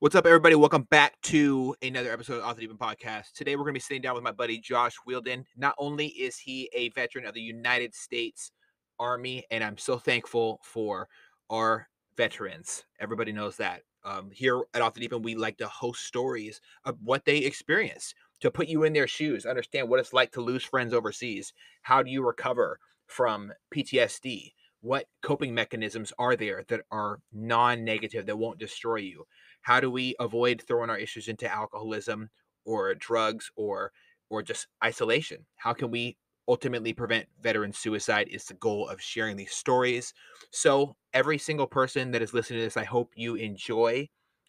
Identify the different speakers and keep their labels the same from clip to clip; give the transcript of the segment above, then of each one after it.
Speaker 1: What's up, everybody? Welcome back to another episode of Off the Deep End Podcast. Today, we're going to be sitting down with my buddy Josh Wheeldon. Not only is he a veteran of the United States Army, and I'm so thankful for our veterans. Everybody knows that. Um, here at Off the Deep End, we like to host stories of what they experienced to put you in their shoes, understand what it's like to lose friends overseas. How do you recover from PTSD? What coping mechanisms are there that are non negative that won't destroy you? How do we avoid throwing our issues into alcoholism or drugs or or just isolation? How can we ultimately prevent veteran suicide is the goal of sharing these stories. So every single person that is listening to this i hope you enjoy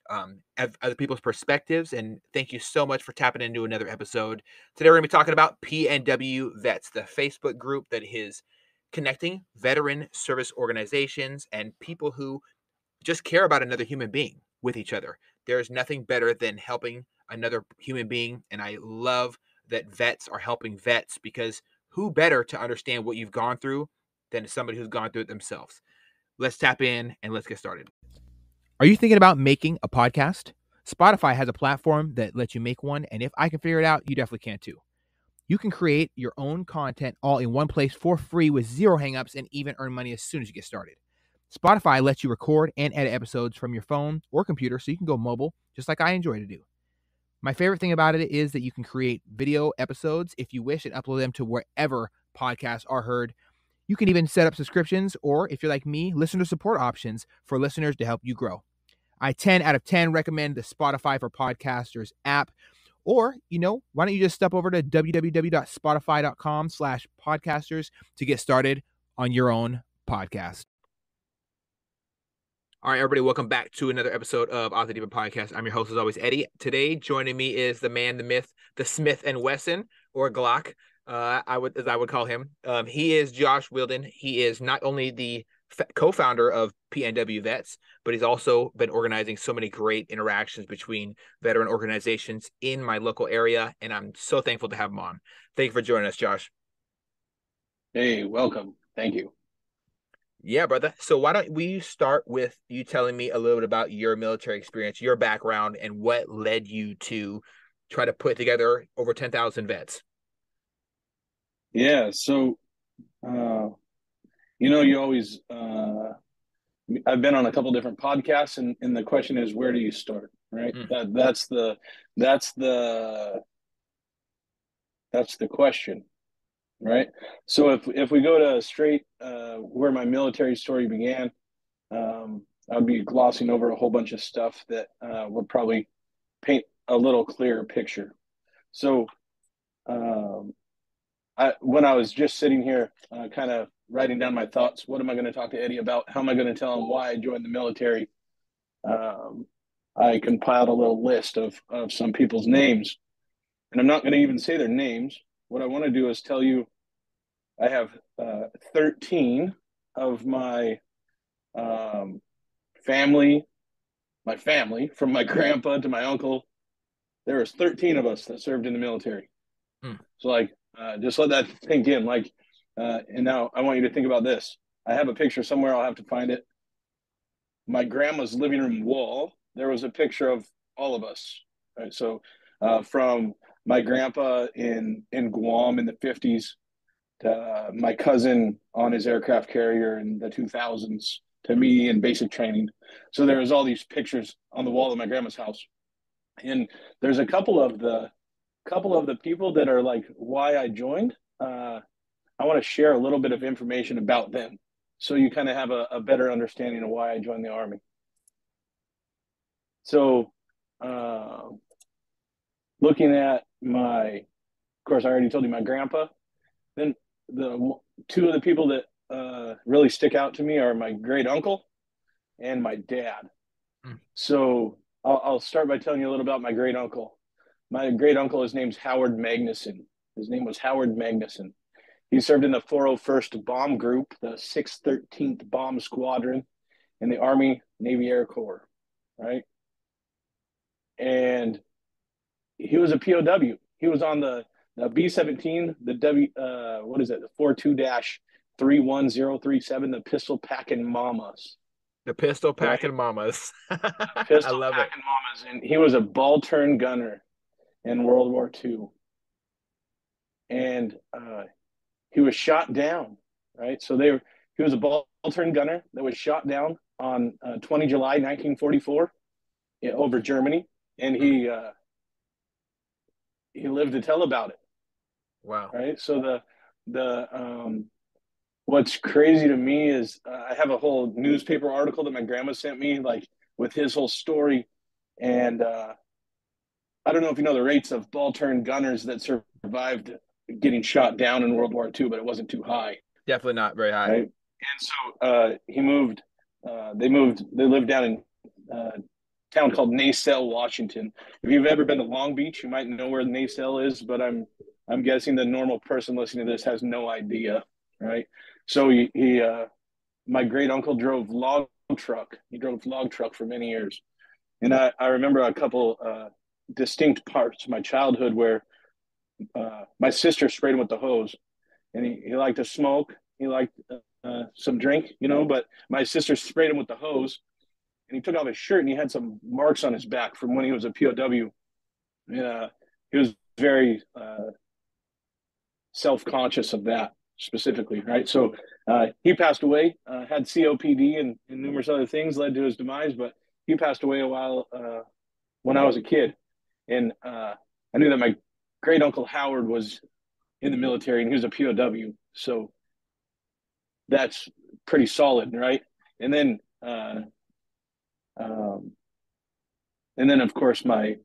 Speaker 1: um, other people's perspectives and thank you so much for tapping into another episode. Today we're going to be talking about pnw vets the facebook group that is connecting veteran service organizations and people who just care about another human being with each other. There's nothing better than helping another human being. And I love that vets are helping vets because who better to understand what you've gone through than somebody who's gone through it themselves? Let's tap in and let's get started. Are you thinking about making a podcast? Spotify has a platform that lets you make one. And if I can figure it out, you definitely can too. You can create your own content all in one place for free with zero hangups and even earn money as soon as you get started. Spotify lets you record and edit episodes from your phone or computer so you can go mobile, just like I enjoy to do. My favorite thing about it is that you can create video episodes if you wish and upload them to wherever podcasts are heard. You can even set up subscriptions or, if you're like me, listener support options for listeners to help you grow. I 10 out of 10 recommend the Spotify for Podcasters app. Or, you know, why don't you just step over to www.spotify.com slash podcasters to get started on your own podcast. All right, everybody, welcome back to another episode of Off the Deep Podcast. I'm your host, as always, Eddie. Today, joining me is the man, the myth, the Smith and Wesson, or Glock, uh, I would as I would call him. Um, he is Josh Wheeldon. He is not only the co-founder of PNW Vets, but he's also been organizing so many great interactions between veteran organizations in my local area, and I'm so thankful to have him on. Thank you for joining us, Josh.
Speaker 2: Hey, welcome. Thank you.
Speaker 1: Yeah, brother. So why don't we start with you telling me a little bit about your military experience, your background, and what led you to try to put together over ten thousand vets?
Speaker 2: Yeah. So, uh, you know, you always. Uh, I've been on a couple different podcasts, and, and the question is, where do you start? Right. Mm. That that's the that's the that's the question right? So if if we go to straight uh, where my military story began, um, I'd be glossing over a whole bunch of stuff that uh, would probably paint a little clearer picture. So, um, I when I was just sitting here, uh, kind of writing down my thoughts, what am I going to talk to Eddie about? How am I going to tell him why I joined the military? Um, I compiled a little list of of some people's names, and I'm not going to even say their names what I want to do is tell you I have uh, 13 of my um, family, my family, from my grandpa to my uncle. There was 13 of us that served in the military. Hmm. So, like, uh, just let that sink in. Like, uh, and now I want you to think about this. I have a picture somewhere. I'll have to find it. My grandma's living room wall. There was a picture of all of us. Right. So, uh, from my grandpa in in Guam in the 50s to uh, my cousin on his aircraft carrier in the 2000s to me in basic training. So there was all these pictures on the wall of my grandma's house. And there's a couple of the couple of the people that are like why I joined. Uh, I want to share a little bit of information about them so you kind of have a, a, better understanding of why I joined the army. So, uh, looking at my, of course, I already told you my grandpa. Then the two of the people that uh, really stick out to me are my great uncle and my dad. Mm. So I'll, I'll, start by telling you a little about my great uncle. My great uncle, his name's Howard Magnuson. His name was Howard Magnuson. He served in the 401st Bomb Group, the 613th Bomb Squadron in the Army Navy Air Corps, right? And he was a POW. He was on the, the B seventeen, the W uh, what is it, the four two dash three one zero three seven, the pistol packing mamas.
Speaker 1: The pistol packing right? mamas. pistol I love packing it.
Speaker 2: mamas, and he was a ball turn gunner in World War II, and uh, he was shot down. Right, so they were, he was a ball turn gunner that was shot down on uh, 20 July 1944 over Germany, and he uh, he lived to tell about it.
Speaker 1: Wow!
Speaker 2: Right, so the the um, what's crazy to me is uh, I have a whole newspaper article that my grandma sent me, like with his whole story, and uh, I don't know if you know the rates of ball turn gunners that survived getting shot down in World War II, but it wasn't too high.
Speaker 1: Definitely not very high.
Speaker 2: Right? And so uh, he moved. Uh, they moved. They lived down in uh, town called Naselle, Washington. If you've ever been to Long Beach, you might know where Naselle is, but I'm I'm guessing the normal person listening to this has no idea, right? So he, he uh, my great uncle drove log truck. He drove log truck for many years, and I, I remember a couple uh, distinct parts of my childhood where uh, my sister sprayed him with the hose, and he, he liked to smoke. He liked uh, some drink, you know, but my sister sprayed him with the hose, and he took off his shirt and he had some marks on his back from when he was a POW. Yeah, he was very uh, self-conscious of that specifically, right? So uh, he passed away, uh, had COPD and, and, numerous other things led to his demise, but he passed away a while uh, when I was a kid, and uh, I knew that my great uncle Howard was in the military and he was a POW, so that's pretty solid, right? And then uh, um, and then of course my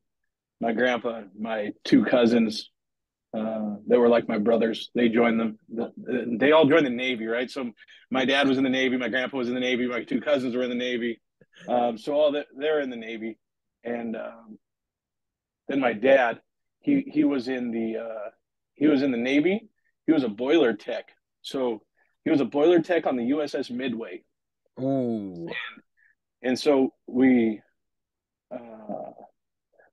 Speaker 2: my grandpa, my two cousins, uh, they were like my brothers. They joined them. They all joined the Navy, right? So my dad was in the Navy, my grandpa was in the Navy, my two cousins were in the Navy. Um, so all that they're in the Navy, and um, then my dad, he he was in the uh, he was in the Navy. He was a boiler tech. So he was a boiler tech on the USS Midway.
Speaker 1: Ooh.
Speaker 2: And and so we uh,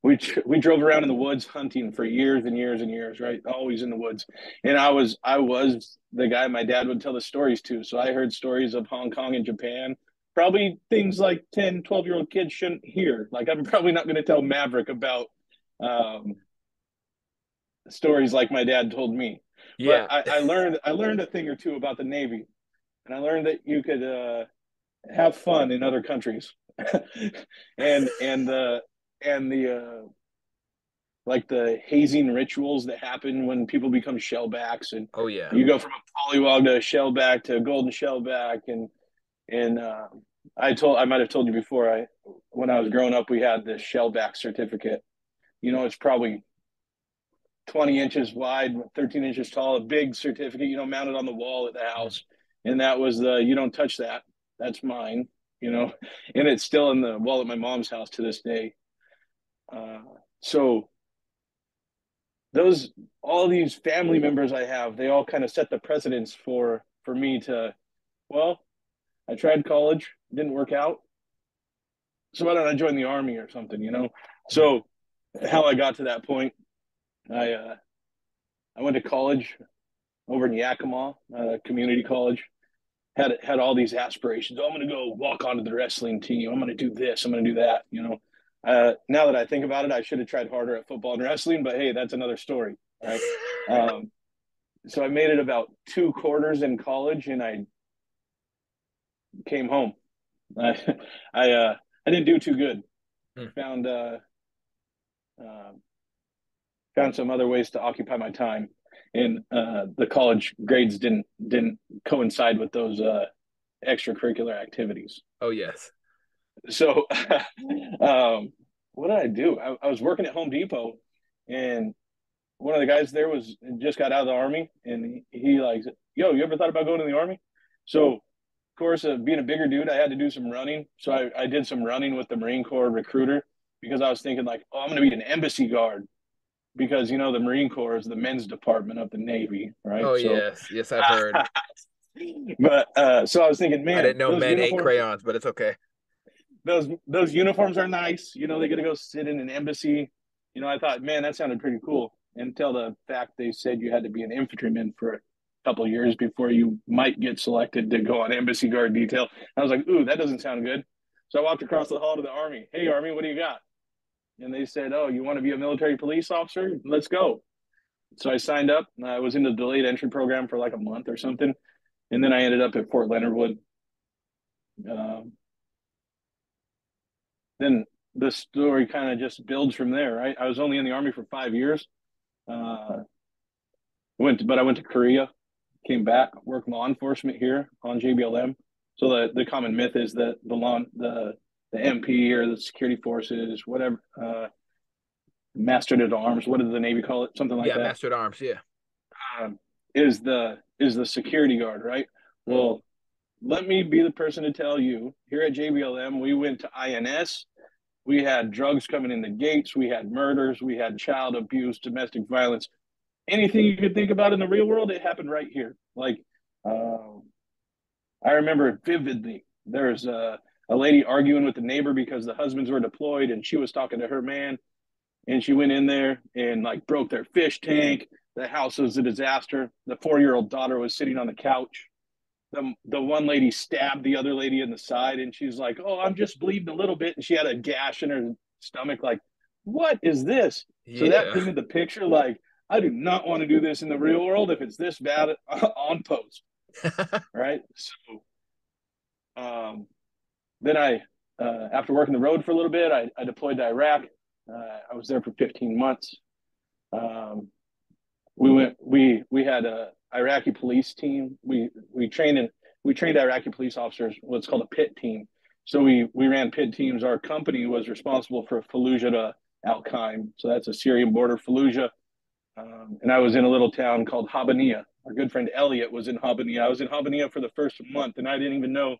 Speaker 2: we we drove around in the woods hunting for years and years and years right? Always in the woods. And i was i was the guy my dad would tell the stories to. So i heard stories of hong kong and japan. Probably things like 10 12 year old kids shouldn't hear. Like i'm probably not going to tell maverick about um, stories like my dad told me.
Speaker 1: Yeah.
Speaker 2: But I, I learned i learned a thing or two about the navy. And i learned that you could uh, have fun in other countries. And and the and the uh like the hazing rituals that happen when people become shellbacks and
Speaker 1: oh yeah.
Speaker 2: you go from a polywog to a shellback to a golden shellback. And and uh, i told i might have told you before i when i was growing up we had this shellback certificate. You know it's probably 20 inches wide 13 inches tall a big certificate you know mounted on the wall at the house. And that was the you don't touch that that's mine, you know, and it's still in the wall at my mom's house to this day. Uh, so those all these family members I have, they all kind of set the precedence for for me to, well, I tried college, didn't work out, so why don't I join the army or something, you know? So how I got to that point, I uh, I went to college over in Yakima, uh, community college, had had all these aspirations. Oh, I'm going to go walk onto the wrestling team. I'm going to do this. I'm going to do that. You know, uh, now that I think about it, I should have tried harder at football and wrestling. But hey, that's another story, right? um, so I made it about two quarters in college, and I came home. I I, uh, I didn't do too good. Hmm. Found uh, uh, found some other ways to occupy my time and uh, the college grades didn't didn't coincide with those uh, extracurricular activities.
Speaker 1: Oh yes.
Speaker 2: So, um, what did I do? I, I, was working at Home Depot, and one of the guys there was just got out of the army, and he, he like, "Yo, you ever thought about going to the army?" So, of course, uh, being a bigger dude, I had to do some running. So I, I did some running with the Marine Corps recruiter because I was thinking like, "Oh, I'm going to be an embassy guard." Because you know the Marine Corps is the men's department of the Navy, right?
Speaker 1: Oh so, yes, yes, I've heard.
Speaker 2: but uh, so I was thinking, man,
Speaker 1: I didn't know men ate crayons, but it's okay.
Speaker 2: Those those uniforms are nice. You know, they get to go sit in an embassy. You know, I thought, man, that sounded pretty cool. Until the fact they said you had to be an infantryman for a couple years before you might get selected to go on embassy guard detail. I was like, ooh, that doesn't sound good. So I walked across the hall to the army. Hey, army, what do you got? And they said, oh, you want to be a military police officer? Let's go. So I signed up. I was in the delayed entry program for like a month or something, and then I ended up at Fort Leonard Wood. Um, then the story kind of just builds from there, right? I was only in the army for five years. Uh, went, to, but I went to Korea, came back, worked law enforcement here on JBLM. So the, the common myth is that the law, the the MP or the security forces, whatever, uh, master at arms. What does the Navy call it? Something like
Speaker 1: yeah,
Speaker 2: that.
Speaker 1: Yeah, master at arms. Yeah.
Speaker 2: Um, is the is the security guard right? Well, let me be the person to tell you. Here at JBLM, we went to INS we had drugs coming in the gates. We had murders. We had child abuse, domestic violence. Anything you could think about in the real world, it happened right here. Like, uh, I remember vividly. There's a, a lady arguing with the neighbor because the husbands were deployed, and she was talking to her man, and she went in there and like broke their fish tank. The house was a disaster. The four year old daughter was sitting on the couch the the one lady stabbed the other lady in the side and she's like oh i'm just bleeding a little bit and she had a gash in her stomach like what is this yeah. so that painted the picture like i do not want to do this in the real world if it's this bad on post right so um then i uh, after working the road for a little bit i, I deployed to iraq uh, i was there for 15 months um, we went we we had a Iraqi police team. We we trained in we trained Iraqi police officers what's called a pit team. So we we ran pit teams. Our company was responsible for Fallujah to Al Qaim. So that's a Syrian border, Fallujah. Um, and I was in a little town called Habbaniyah. Our good friend Elliot was in Habbaniyah. I was in Habbaniyah for the first month, and I didn't even know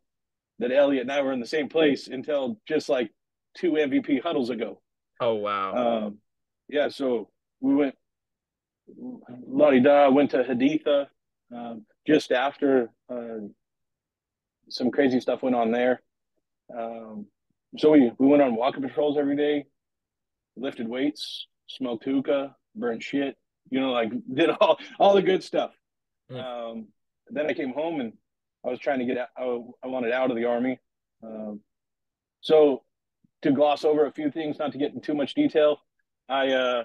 Speaker 2: that Elliot and I were in the same place until just like two MVP huddles ago.
Speaker 1: Oh wow!
Speaker 2: Um, yeah, so we went Lottie Da went to Haditha um, just after uh, some crazy stuff went on there. Um, so we, we went on walking patrols every day, lifted weights, smoked hookah, burned shit, you know, like did all, all the good stuff. Mm. Um, then I came home and I was trying to get out, I, wanted out of the army. Um, so to gloss over a few things, not to get in too much detail, I, uh,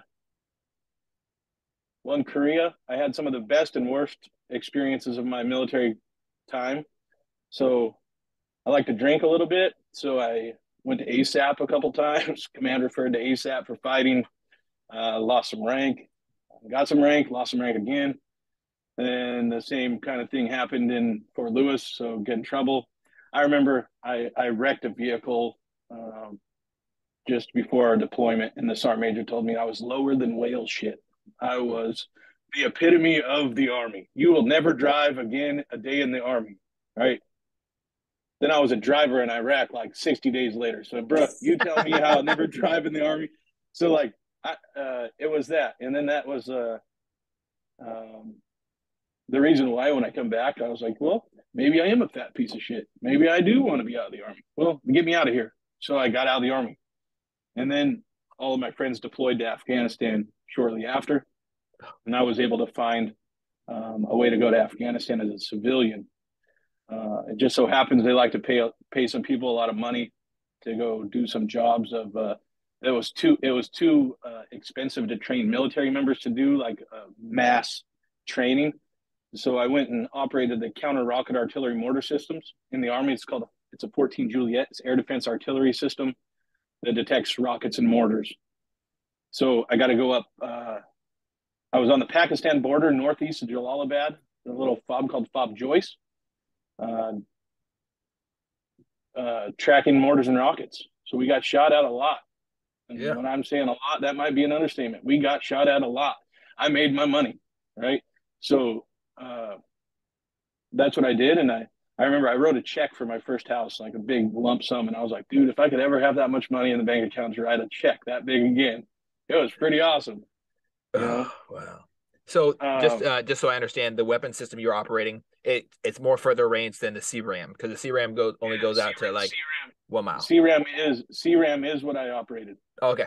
Speaker 2: well, in Korea, I had some of the best and worst experiences of my military time. So I like to drink a little bit. So I went to ASAP a couple times. Command referred to ASAP for fighting. Uh, lost some rank, got some rank, lost some rank again. And the same kind of thing happened in Fort Lewis. So get in trouble. I remember I, I wrecked a vehicle um, just before our deployment, and the sergeant major told me I was lower than whale shit. I was the epitome of the army. You will never drive again a day in the army, right? Then I was a driver in Iraq like 60 days later. So, bro, you tell me how I'll never drive in the army. So, like, I, uh, it was that, and then that was uh, um, the reason why when I come back, I was like, well, maybe I am a fat piece of shit. Maybe I do want to be out of the army. Well, get me out of here. So I got out of the army, and then all of my friends deployed to Afghanistan shortly after. And I was able to find um, a way to go to Afghanistan as a civilian. Uh, it just so happens they like to pay pay some people a lot of money to go do some jobs of. Uh, it was too it was too uh, expensive to train military members to do like uh, mass training. So I went and operated the counter rocket artillery mortar systems in the army. It's called it's a 14 Juliet. It's air defense artillery system that detects rockets and mortars. So I got to go up. Uh, I was on the Pakistan border, northeast of Jalalabad, a little fob called Fob Joyce, uh, uh, tracking mortars and rockets. So we got shot at a lot. And yeah. when I'm saying a lot, that might be an understatement. We got shot at a lot. I made my money, right? So uh, that's what I did, and I I remember I wrote a check for my first house, like a big lump sum, and I was like, dude, if I could ever have that much money in the bank account to write a check that big again, it was pretty awesome.
Speaker 1: You know? oh, wow. So just um, uh, just so I understand, the weapon system you're operating, it it's more further range than the CRAM because the CRAM goes only yeah, goes out to like CRAM, one mile.
Speaker 2: CRAM is CRAM is what I operated.
Speaker 1: Oh, okay.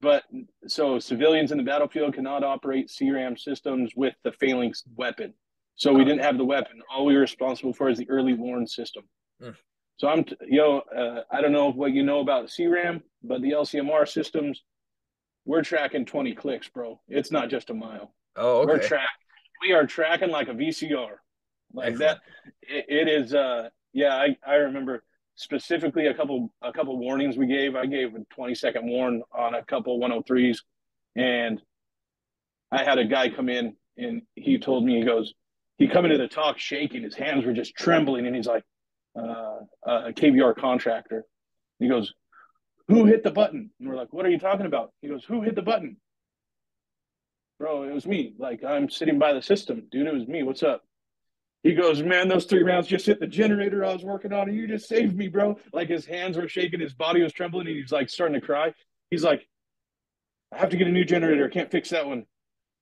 Speaker 2: But so civilians in the battlefield cannot operate CRAM systems with the phalanx weapon. So we didn't have the weapon. All we were responsible for is the early warn system. Mm. So I'm, you know, uh, I don't know what you know about CRAM, but the LCMR systems, we're tracking 20 clicks, bro. It's not just a mile.
Speaker 1: Oh, okay.
Speaker 2: We're track. We are tracking like a VCR, like Excellent. that. It, it is. uh Yeah, I I remember specifically a couple a couple warnings we gave. I gave a 20 second warn on a couple 103s, and I had a guy come in and he told me he goes, he come into the TOC shaking, his hands were just trembling, and he's like, uh, a KBR contractor. He goes, Who hit the button? And we're like, What are you talking about? He goes, Who hit the button? Bro, it was me. Like, I'm sitting by the system. Dude, it was me. What's up? He goes, Man, those three rounds just hit the generator I was working on, and you just saved me, bro. Like, his hands were shaking, his body was trembling, and he's like starting to cry. He's like, I have to get a new generator. I can't fix that one.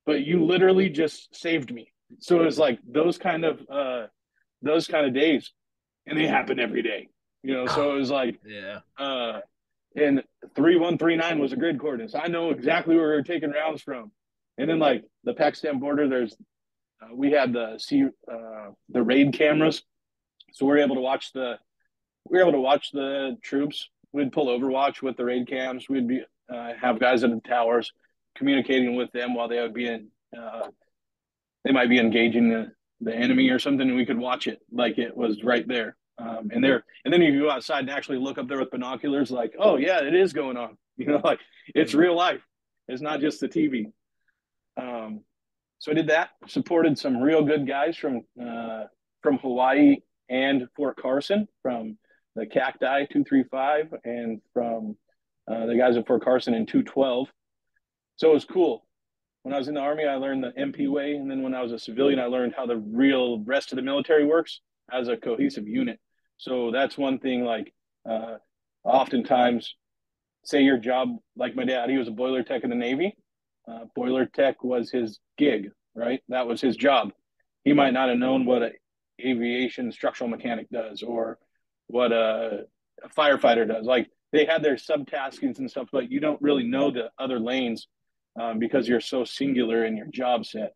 Speaker 2: But you literally just saved me. So it was like those kind of uh those kind of days and they happen every day. You know, so it was like,
Speaker 1: yeah.
Speaker 2: Uh, and three one three nine was a grid coordinates. I know exactly where we were taking rounds from. And then like the Pakistan border, there's uh, we had the see uh, the raid cameras, so we are able to watch the we were able to watch the troops. We'd pull Overwatch with the raid cams. We'd be uh, have guys in the towers communicating with them while they would be in. Uh, they might be engaging the the enemy or something, and we could watch it like it was right there. Um, and there, and then you go outside and actually look up there with binoculars, like, oh yeah, it is going on. You know, like it's real life. It's not just the TV. Um, so I did that. Supported some real good guys from uh, from Hawaii and Fort Carson, from the Cacti two three five, and from uh, the guys at Fort Carson in two twelve. So it was cool when I was in the army, I learned the MP way, and then when I was a civilian, I learned how the real rest of the military works as a cohesive unit. So that's one thing. Like, uh, oftentimes, say your job, like my dad, he was a boiler tech in the Navy. Uh, boiler tech was his gig, right? That was his job. He might not have known what an aviation structural mechanic does or what a, a firefighter does. Like they had their subtaskings and stuff, but you don't really know the other lanes um, because you're so singular in your job set.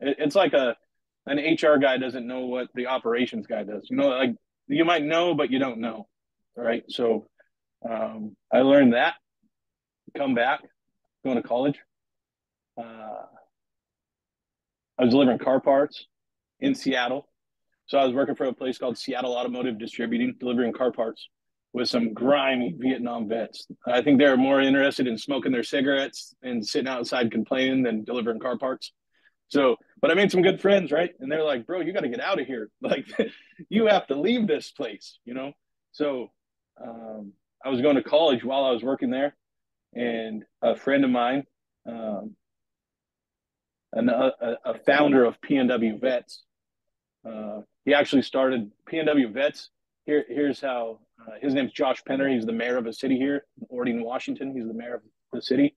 Speaker 2: It, it's like a an HR guy doesn't know what the operations guy does. You know, like you might know, but you don't know. Right. So um, I learned that. Come back, going to college. Uh, I was delivering car parts in Seattle. So I was working for a place called Seattle Automotive Distributing, delivering car parts with some grimy Vietnam vets. I think they're more interested in smoking their cigarettes and sitting outside complaining than delivering car parts. So, but I made some good friends, right? And they're like, bro, you got to get out of here. Like, you have to leave this place, you know? So, um, I was going to college while I was working there, and a friend of mine, um, an, a, a founder of PNW Vets, uh, he actually started PNW Vets. Here, here's how uh, his name's Josh Penner. He's the mayor of a city here, Orting, Washington. He's the mayor of the city.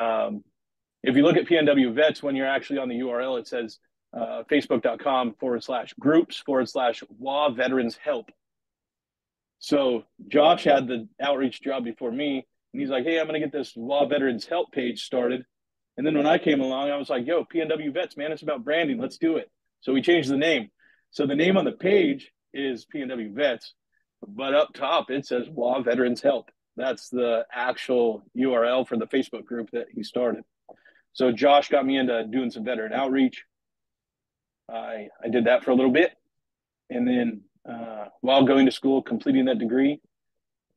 Speaker 2: Um, if you look at PNW Vets, when you're actually on the URL, it says uh, facebook.com forward slash groups forward slash WA Veterans Help. So Josh had the outreach job before me, and he's like, "Hey, I'm going to get this WA Veterans Help page started." And then when I came along, I was like, "Yo, PNW Vets, man, it's about branding. Let's do it." So we changed the name. So the name on the page is PNW Vets, but up top it says WA Veterans Help. That's the actual URL for the Facebook group that he started. So Josh got me into doing some veteran outreach. I I did that for a little bit, and then uh, while going to school, completing that degree,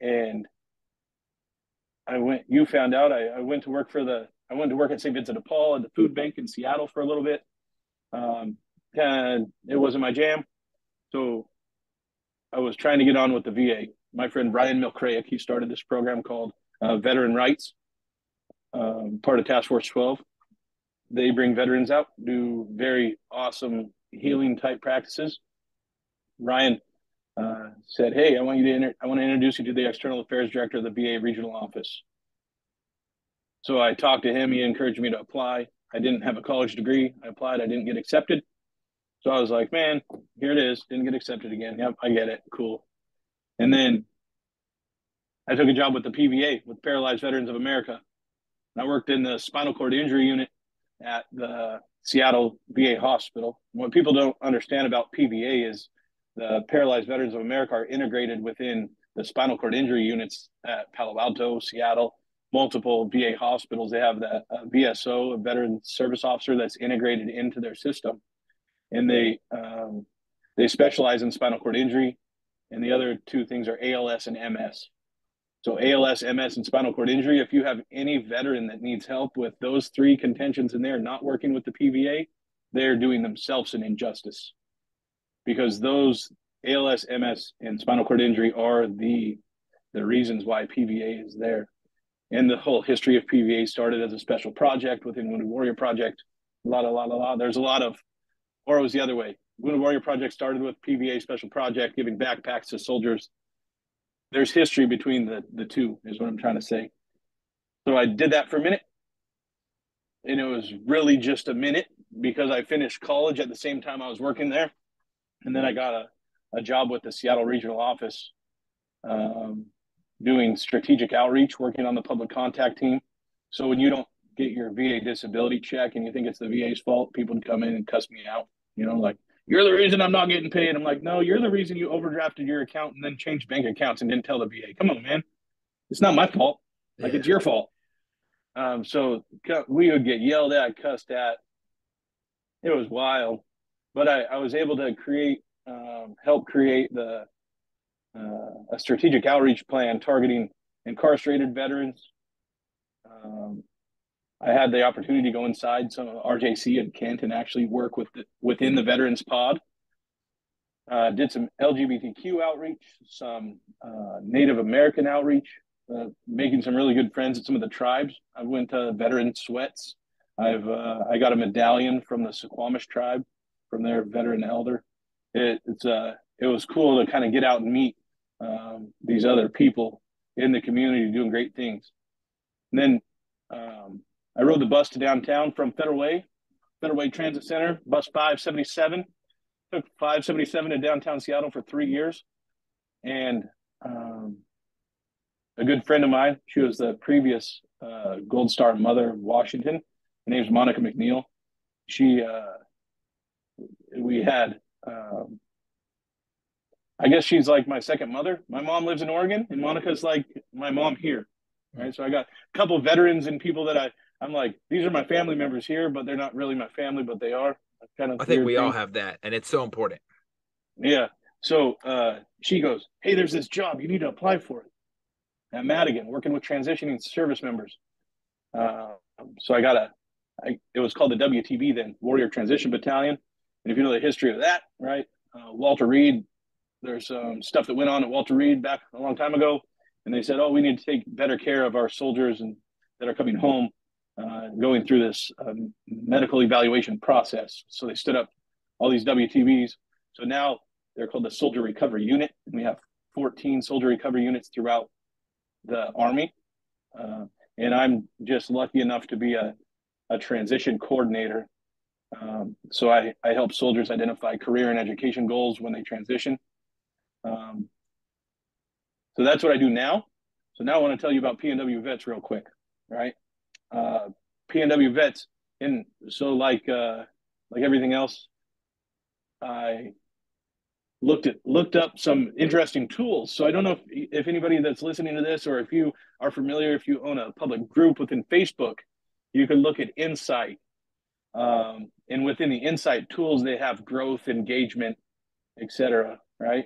Speaker 2: and I went. You found out I, I went to work for the. I went to work at St. Vincent de Paul at the food bank in Seattle for a little bit. Um, and it wasn't my jam, so I was trying to get on with the VA. My friend Ryan Milcraic, he started this program called uh, Veteran Rights, um, part of Task Force 12. They bring veterans out, do very awesome healing type practices. Ryan uh, said, "Hey, I want you to inter- I want to introduce you to the External Affairs Director of the VA Regional Office." So I talked to him. He encouraged me to apply. I didn't have a college degree. I applied. I didn't get accepted. So I was like, man, here it is. Didn't get accepted again. Yep, I get it. Cool. And then I took a job with the PVA, with Paralyzed Veterans of America. I worked in the spinal cord injury unit at the Seattle VA hospital. What people don't understand about PVA is the Paralyzed Veterans of America are integrated within the spinal cord injury units at Palo Alto, Seattle, multiple VA hospitals. They have that uh, VSO, a veteran service officer, that's integrated into their system, and they um, they specialize in spinal cord injury, and the other two things are ALS and MS. So ALS, MS, and spinal cord injury. If you have any veteran that needs help with those three contentions and they're not working with the PVA, they're doing themselves an injustice because those ALS, MS, and spinal cord injury are the the reasons why PVA is there. And the whole history of PVA started as a special project within Wounded Warrior Project. A lot, a lot, a lot. There's a lot of, or it was the other way. Wounded Warrior Project started with PVA special project, giving backpacks to soldiers there's history between the the two is what i'm trying to say so i did that for a minute and it was really just a minute because i finished college at the same time i was working there and then i got a, a job with the seattle regional office um, doing strategic outreach working on the public contact team so when you don't get your va disability check and you think it's the va's fault people come in and cuss me out you know like you're the reason I'm not getting paid. I'm like, no, you're the reason you overdrafted your account and then changed bank accounts and didn't tell the VA. Come on, man. It's not my fault. Like yeah. it's your fault. Um, so we would get yelled at, cussed at. It was wild, but I, I was able to create, um, help create the uh, a strategic outreach plan targeting incarcerated veterans, um, I had the opportunity to go inside some RJC and Kent and actually work with the, within the Veterans Pod. Uh, did some LGBTQ outreach, some uh, Native American outreach, uh, making some really good friends at some of the tribes. I went to Veteran Sweats. I've uh, I got a medallion from the Suquamish tribe, from their veteran elder. It, it's uh it was cool to kind of get out and meet um, these other people in the community doing great things. And then um, I rode the bus to downtown from Federal Way, Federal Way Transit Center, bus 577. Took 577 to downtown Seattle for three years. And um, a good friend of mine, she was the previous uh, Gold Star mother of Washington. Her name's Monica McNeil. She, uh, we had, um, I guess she's like my second mother. My mom lives in Oregon, and Monica's like my mom here. Right. So I got a couple veterans and people that I I'm like, these are my family members here, but they're not really my family, but they are.
Speaker 1: Kind of. I think we thing. all have that, and it's so important.
Speaker 2: Yeah. So uh, she goes, "Hey, there's this job. You need to apply for it." At Madigan, working with transitioning service members. Uh, so I got a. I, it was called the WTB then, Warrior Transition Battalion. And if you know the history of that, right? Uh, Walter Reed, there's some stuff that went on at Walter Reed back a long time ago, and they said, "Oh, we need to take better care of our soldiers and that are coming home." uh, going through this um, medical evaluation process. So they stood up all these WTBs. So now they're called the Soldier Recovery Unit. And we have 14 Soldier Recovery Units throughout the Army. Uh, and I'm just lucky enough to be a, a transition coordinator. Um, so I, I help soldiers identify career and education goals when they transition. Um, so that's what I do now. So now I want to tell you about PNW vets real quick, right? uh, PNW vets. And so, like uh, like everything else, I looked at looked up some interesting tools. So I don't know if if anybody that's listening to this, or if you are familiar, if you own a public group within Facebook, you can look at Insight. Um, and within the Insight tools, they have growth, engagement, etc. Right.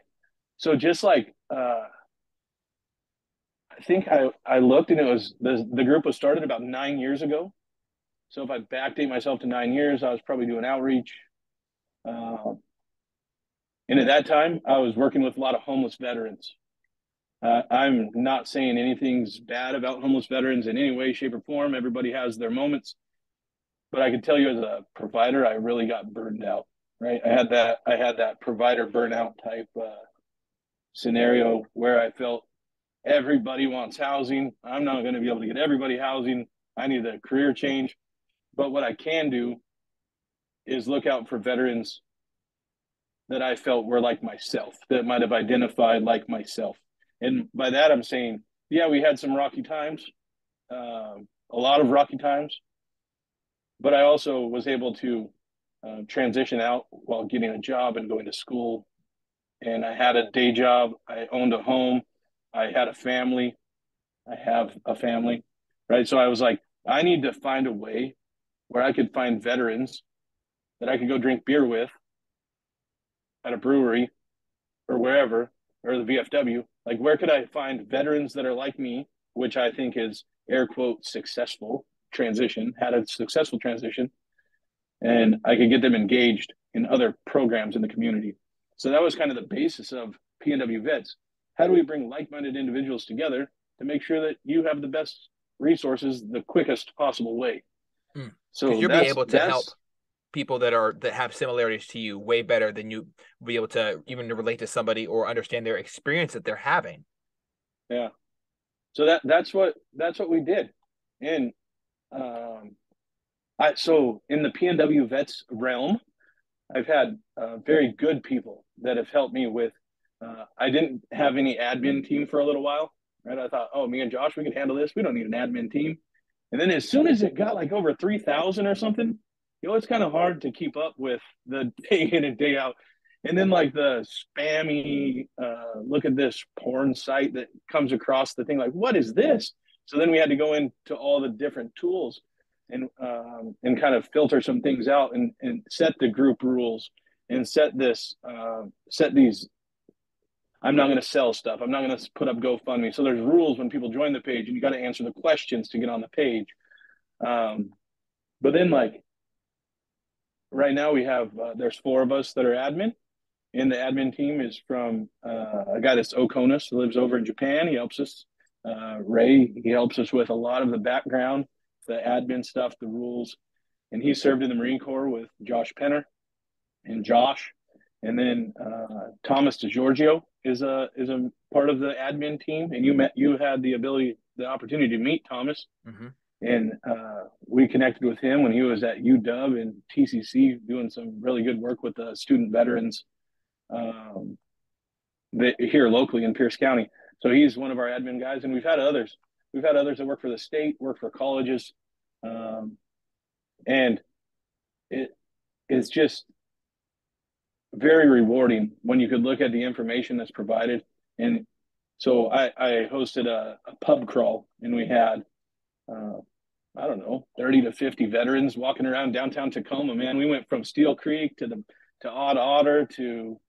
Speaker 2: So just like uh, I think I, I looked and it was the, the group was started about nine years ago. So if I backdate myself to nine years, I was probably doing outreach. Uh, and at that time, I was working with a lot of homeless veterans. Uh, I'm not saying anything's bad about homeless veterans in any way, shape, or form. Everybody has their moments. But I can tell you as a provider, I really got burned out. Right, I had that. I had that provider burnout type uh, scenario where I felt everybody wants housing. I'm not going to be able to get everybody housing. I need a career change. But what I can do is look out for veterans that I felt were like myself, that might have identified like myself. And by that, I'm saying, yeah, we had some rocky times, uh, a lot of rocky times. but I also was able to uh, transition out while getting a job and going to school. And I had a day job. I owned a home. I had a family. I have a family, right? So I was like, I need to find a way where I could find veterans that I could go drink beer with at a brewery or wherever, or the VFW. Like, where could I find veterans that are like me, which I think is air quote successful transition, had a successful transition, and I could get them engaged in other programs in the community. So that was kind of the basis of PNW Vets. How do we bring like-minded individuals together to make sure that you have the best resources the quickest possible way?
Speaker 1: Hmm. So you'll be able to help people that are that have similarities to you way better than you be able to even relate to somebody or understand their experience that they're having.
Speaker 2: Yeah. So that that's what that's what we did. And um I so in the PNW vets realm, I've had uh, very good people that have helped me with uh, I didn't have any admin team for a little while, right? I thought, oh, me and Josh, we can handle this. We don't need an admin team. And then as soon as it got like over 3,000 or something, you know, it's kind of hard to keep up with the day in and day out. And then like the spammy, uh, look at this porn site that comes across the thing, like, what is this? So then we had to go into all the different tools and um, and kind of filter some things out and, and set the group rules and set this uh, set these i'm not going to sell stuff. I'm not going to put up gofundme. So there's rules when people join the page and you got to answer the questions to get on the page. Um, but then like right now we have uh, there's four of us that are admin and the admin team is from uh, a guy that's oconus who lives over in japan. He helps us uh, ray he helps us with a lot of the background the admin stuff the rules. And he served in the marine corps with josh penner and josh. And then uh, thomas DeGiorgio is a is a part of the admin team. And you met you had the ability the opportunity to meet thomas. Mm-hmm. And uh, we connected with him when he was at UW and TCC doing some really good work with the student veterans um, that, here locally in Pierce County. So he's one of our admin guys, and we've had others. We've had others that work for the state, work for colleges, um, and it it's just very rewarding when you could look at the information that's provided. And so I, I hosted a, a pub crawl, and we had uh, I don't know, 30 to 50 veterans walking around downtown Tacoma, man. We went from Steel Creek to the to Odd Otter to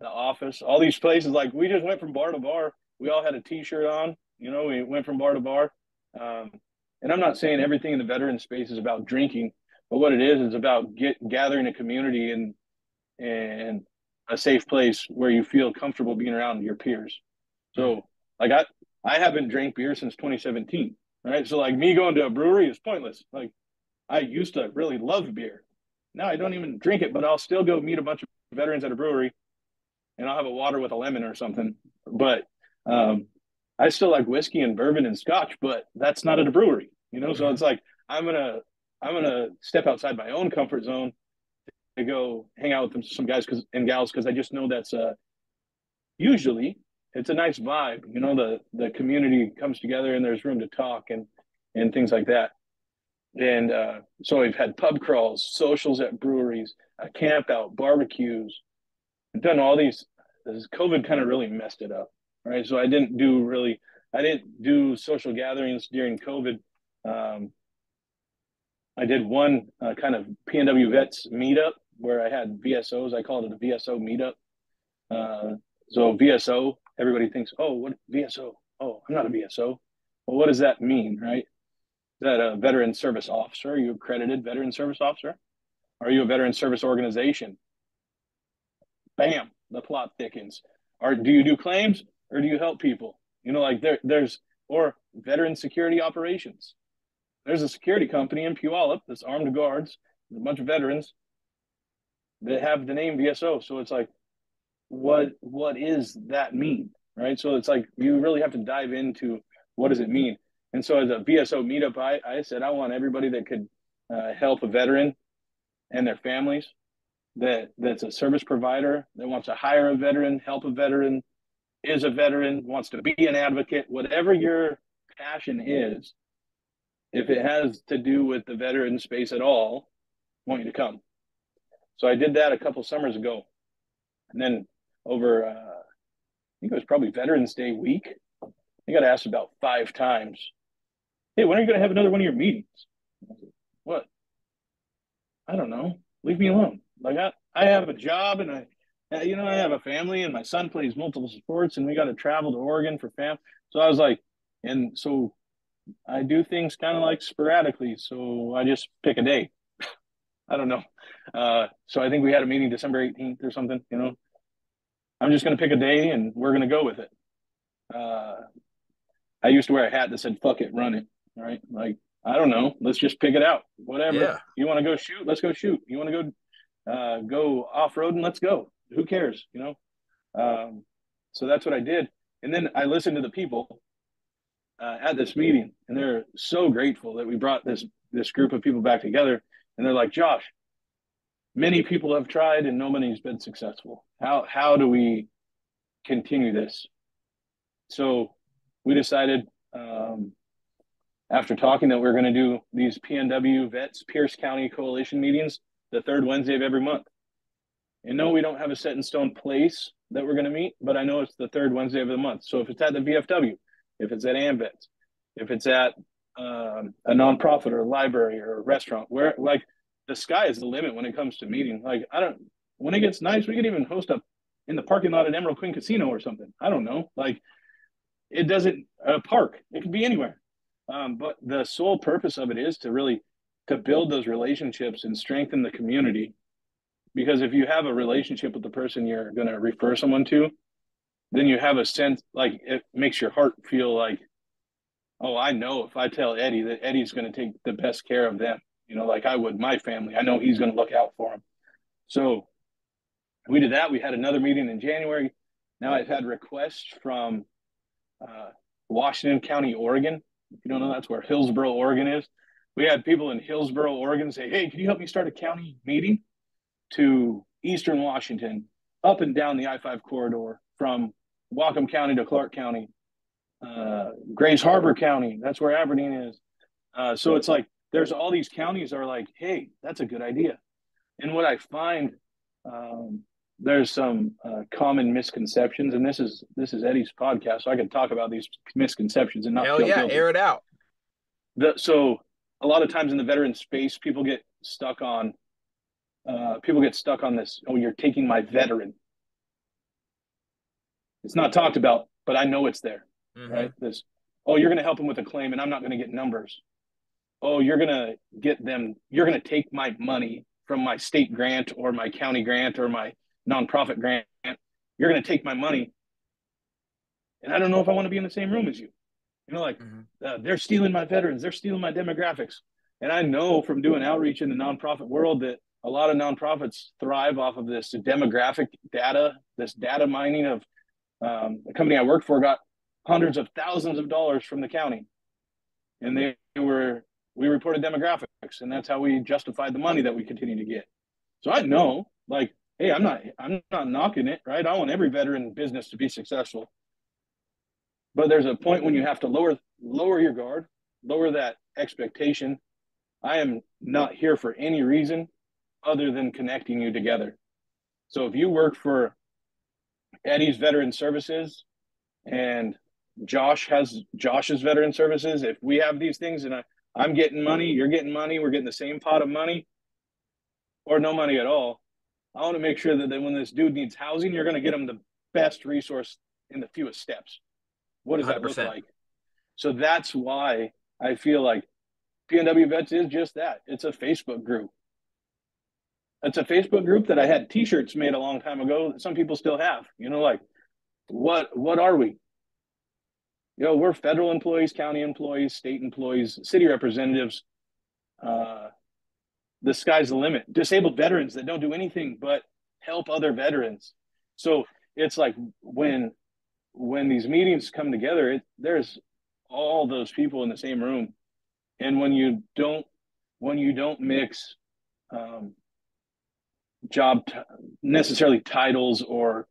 Speaker 2: the office, all these places. Like we just went from bar to bar. We all had a t-shirt on, you know, we went from bar to bar. Um, and I'm not saying everything in the veteran space is about drinking, but what it is is about get gathering a community and and a safe place where you feel comfortable being around your peers. So like I I haven't drank beer since 2017 right? So like me going to a brewery is pointless. Like I used to really love beer. Now I don't even drink it, but I'll still go meet a bunch of veterans at a brewery and I'll have a water with a lemon or something. But um, I still like whiskey and bourbon and scotch, but that's not at a brewery, you know? So it's like I'm gonna I'm gonna step outside my own comfort zone to go hang out with some guys cause, and gals because I just know that's uh, usually it's a nice vibe. You know, the the community comes together and there's room to talk and and things like that. And uh, so we've had pub crawls, socials at breweries, a camp out, barbecues. I've done all these. This COVID kind of really messed it up, right? So I didn't do really, I didn't do social gatherings during COVID. Um, I did one uh, kind of PNW vets meetup where I had VSOs. I called it a VSO meetup. Uh, so VSO everybody thinks, oh, what VSO? Oh, I'm not a VSO. Well, what does that mean, right? Is that a veteran service officer? Are you accredited veteran service officer? Are you a veteran service organization? Bam, the plot thickens. Are do you do claims or do you help people? You know, like there, there's or veteran security operations. There's a security company in Puyallup that's armed guards, a bunch of veterans that have the name VSO. So it's like, what what is that mean right so it's like you really have to dive into what does it mean and so as a vso meetup i, I said i want everybody that could uh, help a veteran and their families that that's a service provider that wants to hire a veteran help a veteran is a veteran wants to be an advocate whatever your passion is if it has to do with the veteran space at all, I want you to come. So I did that a couple summers ago. And then over, uh, I think it was probably Veterans Day week, I got asked about five times, Hey, when are you going to have another one of your meetings? What? I don't know. Leave me alone. Like I, I have a job and I, you know, I have a family and my son plays multiple sports and we got to travel to Oregon for fam. So I was like, and so I do things kind of like sporadically. So I just pick a day. I don't know. Uh, so I think we had a meeting December 18th or something, you know, I'm just going to pick a day and we're going to go with it. Uh, I used to wear a hat that said, fuck it, run it. Right. Like, I don't know. Let's just pick it out. Whatever. Yeah. You want to go shoot? Let's go shoot. You want to go, uh, go off road and let's go. Who cares? You know? Um, so that's what I did. And then I listened to the people uh, at this meeting, and they're so grateful that we brought this this group of people back together. And they're like, Josh, many people have tried and nobody's been successful. How how do we continue this? So we decided um, after talking that we are going to do these PNW Vets Pierce County Coalition meetings the third Wednesday of every month. And no, we don't have a set in stone place that we're going to meet, but I know it's the third Wednesday of the month. So if it's at the VFW, if it's at AMVETS, if it's at um, a nonprofit or a library or a restaurant, where like the sky is the limit when it comes to meeting. Like I don't, when it gets nice, we could even host up in the parking lot at Emerald Queen Casino or something. I don't know. Like it doesn't a park. It could be anywhere. Um, but the sole purpose of it is to really to build those relationships and strengthen the community. Because if you have a relationship with the person you're going to refer someone to, then you have a sense like it makes your heart feel like, oh, I know if I tell Eddie that Eddie's going to take the best care of them, you know, like I would my family. I know he's going to look out for them. So we did that. We had another meeting in January. Now I've had requests from uh, Washington County, Oregon. If you don't know, that's where Hillsboro, Oregon is. We had people in Hillsboro, Oregon say, Hey, can you help me start a county meeting to Eastern Washington, up and down the I 5 corridor from Whatcom County to Clark County, uh, Grays Harbor County. That's where Aberdeen is. Uh, so it's like there's all these counties are like, hey, that's a good idea. And what I find, um, there's some uh, common misconceptions, and this is this is Eddie's podcast, so I can talk about these misconceptions and not.
Speaker 1: Hell yeah, guilty. air it out.
Speaker 2: The, so a lot of times in the veteran space, people get stuck on. Uh, people get stuck on this. Oh, you're taking my veteran. It's not talked about, but I know it's there, mm-hmm. right? This, oh, you're going to help them with a claim, and I'm not going to get numbers. Oh, you're going to get them. You're going to take my money from my state grant or my county grant or my nonprofit grant. You're going to take my money, and I don't know if I want to be in the same room as you. You know, like mm-hmm. uh, they're stealing my veterans, they're stealing my demographics, and I know from doing outreach in the nonprofit world that a lot of nonprofits thrive off of this demographic data, this data mining of um, the company I worked for got hundreds of thousands of dollars from the county, and they were we reported demographics, and that's how we justified the money that we continue to get. So I know, like, hey, I'm not I'm not knocking it, right? I want every veteran business to be successful, but there's a point when you have to lower lower your guard, lower that expectation. I am not here for any reason other than connecting you together. So if you work for Eddie's Veteran Services and Josh has Josh's Veteran Services. If we have these things and I, I'm getting money, you're getting money, we're getting the same pot of money or no money at all. I want to make sure that, when this dude needs housing, you're going to get him the best resource in the fewest steps. What does 100%. that look like? So that's why I feel like PNW Vets is just that. It's a Facebook group. It's a Facebook group that I had T-shirts made a long time ago some people still have. You know, like what what are we? You know, we're federal employees, county employees, state employees, city representatives. Uh, the sky's the limit. Disabled veterans that don't do anything but help other veterans. So it's like when when these meetings come together, it, there's all those people in the same room, and when you don't when you don't mix um, job t- necessarily titles or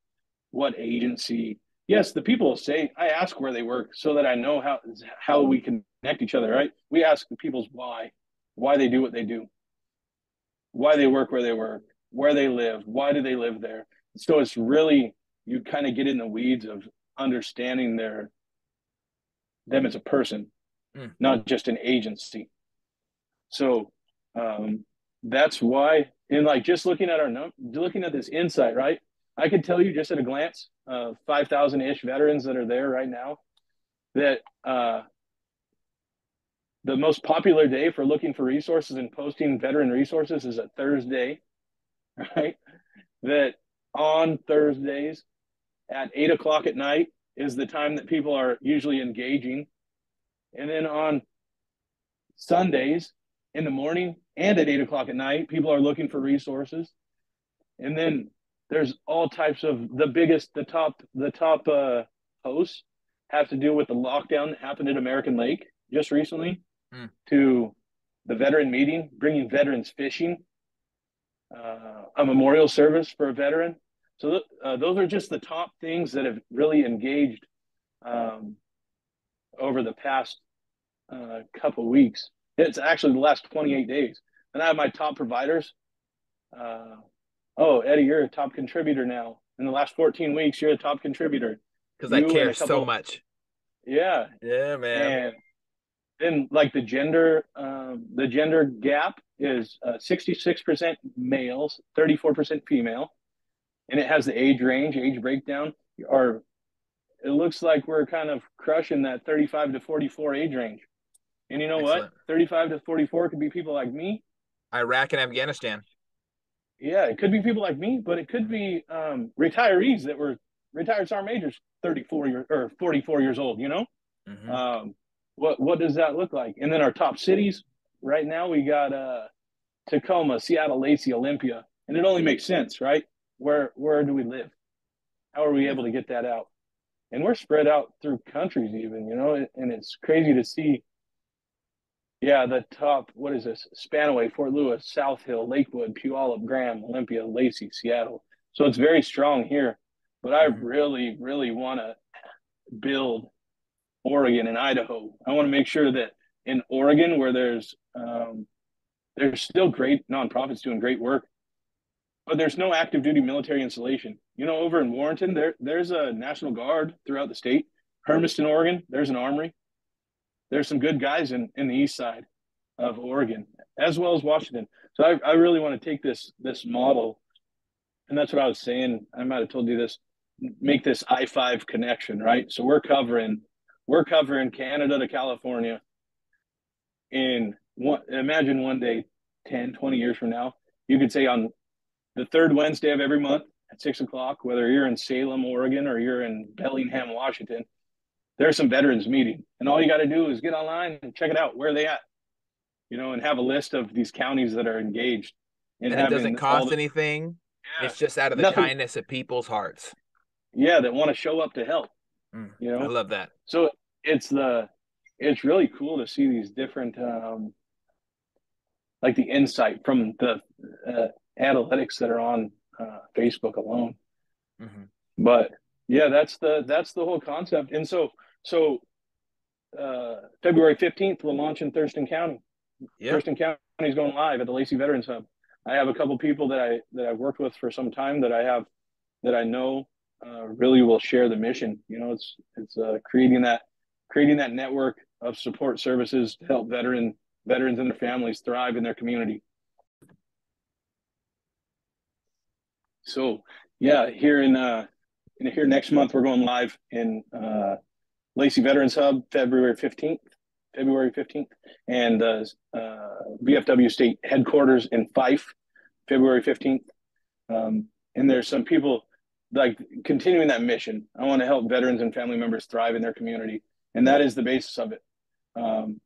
Speaker 2: what agency yes, the people say I ask where they work so that I know how how we connect each other, right? We ask the people's why, why they do what they do, why they work where they work, where they live, why do they live there. So it's really you kind of get in the weeds of understanding their them as a person, mm. not just an agency. So um, that's why, in like just looking at our num- looking at this insight, right? I could tell you just at a glance, uh, five thousand ish veterans that are there right now, that uh, the most popular day for looking for resources and posting veteran resources is a Thursday, right? That on Thursdays at eight o'clock at night is the time that people are usually engaging. And then on Sundays in the morning and at eight o'clock at night, people are looking for resources. And then there's all types of the biggest, the top, the top uh, posts have to do with the lockdown that happened at American Lake just recently mm. to the veteran meeting, bringing veterans fishing, uh, a memorial service for a veteran, so uh, those are just the top things that have really engaged um, over the past uh, couple weeks. It's actually the last 28 days. And I have my top providers. Uh, oh, Eddie, you're a top contributor now. In the last 14 weeks, you're a top contributor.
Speaker 1: Because I care couple, so much.
Speaker 2: Yeah.
Speaker 1: Yeah, man.
Speaker 2: And then like the gender, um, the gender gap is 66% uh, males, 34% female and it has the age range, age breakdown, or it looks like we're kind of crushing that 35 to 44 age range. And you know Excellent. what? 35 to 44 could be people like me.
Speaker 1: Iraq and Afghanistan.
Speaker 2: Yeah, it could be people like me, but it could be um, retirees that were retired sergeant majors 34 years or 44 years old, you know? Mm-hmm. Um, what what does that look like? And then our top cities right now we got uh, Tacoma, Seattle, Lacey, Olympia. And it only makes sense, right? where where do we live? How are we able to get that out? And we're spread out through countries, even you know, and it's crazy to see. Yeah, the top. What is this? Spanaway, Fort Lewis, South Hill, Lakewood, Puyallup, Graham, Olympia, Lacey, Seattle. So it's very strong here. But I mm-hmm. really, really want to build Oregon and Idaho. I want to make sure that in Oregon, where there's um, there's still great nonprofits doing great work, but there's no active duty military installation. You know, over in Warrenton, there there's a National Guard throughout the state. Hermiston, Oregon, there's an armory. There's some good guys in, in the east side of Oregon, as well as Washington. So I, I really want to take this this model, and that's what I was saying. I might have told you this. Make this I five connection, right? So we're covering we're covering Canada to California. In one, imagine one day, 10, 20 years from now, you could say on the third Wednesday of every month at six o'clock, whether you're in Salem, Oregon, or you're in Bellingham, Washington, there's some veterans meeting. And all you got to do is get online and check it out. Where are they at? You know, and have a list of these counties that are engaged.
Speaker 1: And, it doesn't cost the, anything. Yeah, it's just out of the nothing, kindness of people's hearts.
Speaker 2: Yeah, that want to show up to help.
Speaker 1: Mm, you know, I love that.
Speaker 2: So it's the it's really cool to see these different um like the insight from the uh, analytics that are on uh, Facebook alone. Mm-hmm. But yeah, that's the that's the whole concept. And so so uh, February fifteenth, we'll launch in Thurston County. Yep. Thurston County is going live at the Lacey Veterans Hub. I have a couple people that I that I've worked with for some time that I have that I know uh, really will share the mission. You know, it's it's uh, creating that creating that network of support services to help veteran veterans and their families thrive in their community. So yeah, here in uh in here next month we're going live in uh Lacey Veterans Hub February 15th, February 15th, and uh, uh VFW State Headquarters in Fife, February 15th. Um, and there's some people like continuing that mission. I want to help veterans and family members thrive in their community, and that is the basis of it. Um,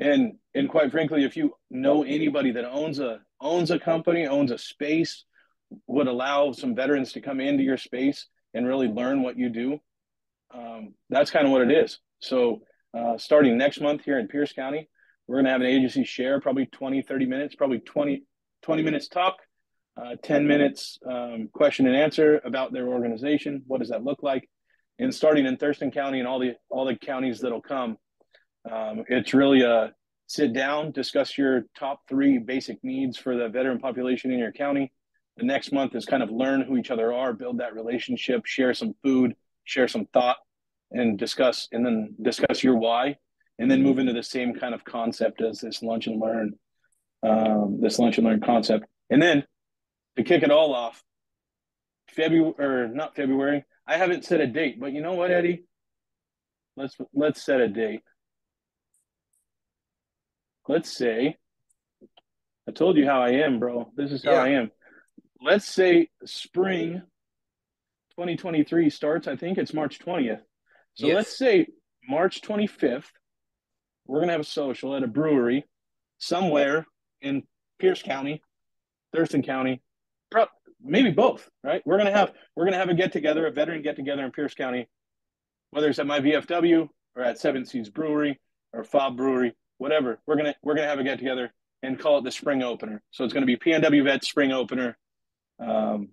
Speaker 2: and and quite frankly, if you know anybody that owns a owns a company, owns a space, would allow some veterans to come into your space and really learn what you do. Um, that's kind of what it is. So uh, starting next month here in Pierce County, we're going to have an agency share, probably 20, 30 minutes, probably 20, 20 minutes talk, uh, 10 minutes um, question and answer about their organization. What does that look like? and starting in Thurston County and all the all the counties that'll come. Um, it's really a sit down, discuss your top three basic needs for the veteran population in your county. The next month is kind of learn who each other are, build that relationship, share some food, share some thought, and discuss, and then discuss your why, and then move into the same kind of concept as this lunch and learn, um, this lunch and learn concept. And then to kick it all off, February or not February, I haven't set a date, but you know what, Eddie? Let's let's set a date. Let's say I told you how I am, bro. This is how yeah. I am. Let's say spring 2023 starts. I think it's March 20th. So yes. let's say March 25th, we're gonna have a social at a brewery somewhere in Pierce County, Thurston County, maybe both, right? We're gonna have we're gonna have a get together, a veteran get together in Pierce County, whether it's at my VFW or at Seven Seas Brewery or Fob Brewery, whatever. We're gonna we're gonna have a get together and call it the spring opener. So it's gonna be PNW Vet Spring Opener, um,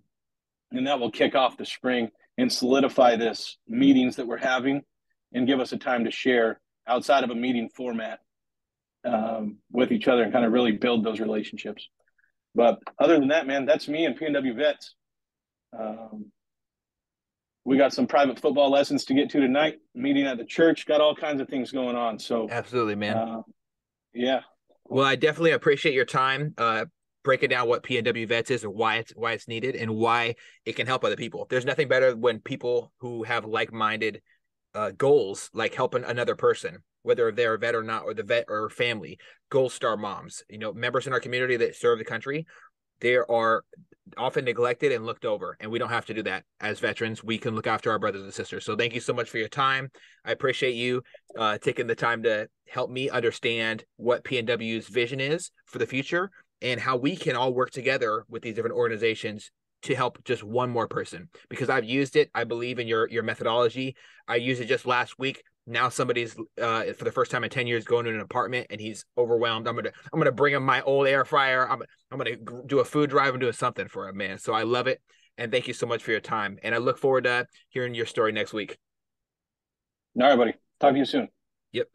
Speaker 2: and that will kick off the spring and solidify this meetings that we're having and give us a time to share outside of a meeting format um, with each other and kind of really build those relationships. But other than that, man, that's me and PNW Vets. Um, we got some private football lessons to get to tonight. Meeting at the church, got all kinds of things going on. So
Speaker 1: absolutely, man. Uh,
Speaker 2: yeah.
Speaker 1: Well, I definitely appreciate your time. Uh, breaking down what PNW Vets is and why it's why it's needed and why it can help other people. There's nothing better when people who have like-minded uh, goals, like helping another person, whether they're a vet or not, or the vet or family, Gold Star moms, you know, members in our community that serve the country, they are often neglected and looked over. And we don't have to do that as veterans. We can look after our brothers and sisters. So thank you so much for your time. I appreciate you uh, taking the time to help me understand what PNW's vision is for the future and how we can all work together with these different organizations to help just one more person because I've used it. I believe in your your methodology. I used it just last week. Now somebody's uh, for the first time in ten years going to an apartment and he's overwhelmed. I'm gonna I'm gonna bring him my old air fryer. I'm I'm gonna do a food drive and do something for him, man. So I love it and thank you so much for your time. And I look forward to hearing your story next week.
Speaker 2: All right, buddy. Talk to you soon.
Speaker 1: Yep.